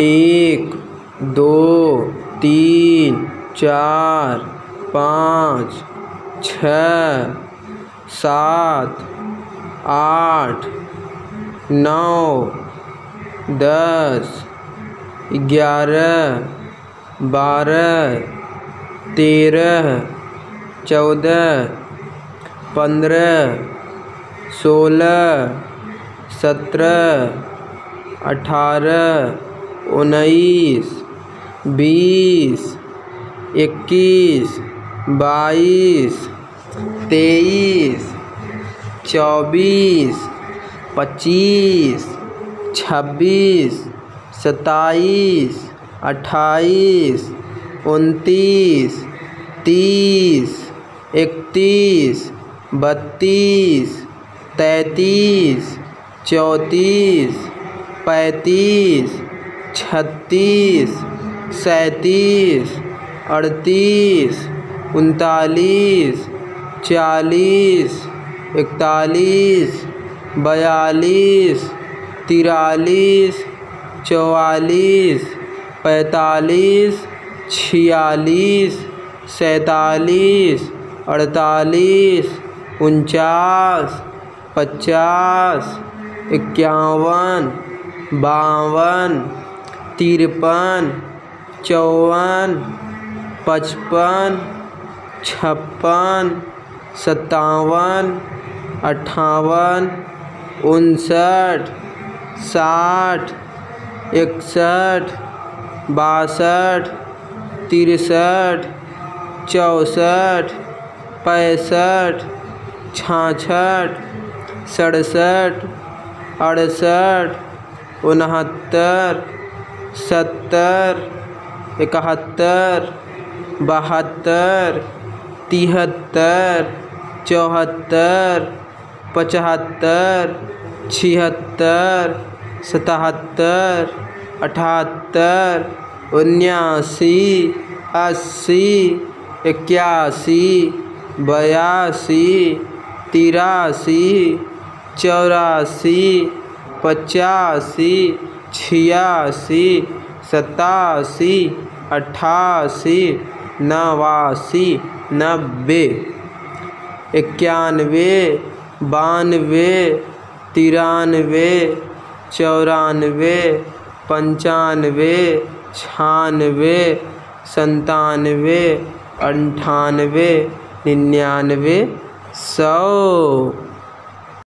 एक, दो, तीन, चार, पाँच, छ, सात, आठ, नौ, दस, ग्यारह, बारह, तेरह, चौदह, पंद्रह सोलह, सत्रह, अठारह, उन्नीस, बीस, इक्कीस, बाईस, तेईस, चौबीस, पच्चीस, छब्बीस, सत्ताईस, अट्ठाईस, उनतीस, तीस, इकतीस, बत्तीस तैंतीस, चौंतीस, पैंतीस, छत्तीस, सैंतीस, अड़तीस, उनतालीस, चालीस, इकतालीस, बयालीस, तिरालीस, चौवालीस, पैंतालीस, छियालीस, सैंतालीस, अड़तालीस, उनचास पचास, इक्यावन, बावन, तिरपन, चौवन, पचपन, छप्पन, सत्तावन, अट्ठावन, उनसठ, साठ, इकसठ, बासठ, तिरसठ, चौंसठ, पैंसठ, छाछठ सड़सठ, अड़सठ, उनहत्तर, सत्तर, इकहत्तर, बहत्तर, तिहत्तर, चौहत्तर, पचहत्तर, छिहत्तर, सतहत्तर, अठहत्तर, उन्यासी, अस्सी, इक्यासी, बयासी, तिरासी चौरासी, पचासी, छियासी, सतासी अट्ठासी नवासी, नब्बे, इक्यानवे, बानवे, तिरानवे, चौरानवे, पंचानवे, छानवे, संतानवे, अंठानवे, निन्यानवे, सौ।